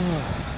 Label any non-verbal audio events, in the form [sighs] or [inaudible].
Oh. [sighs] [sighs]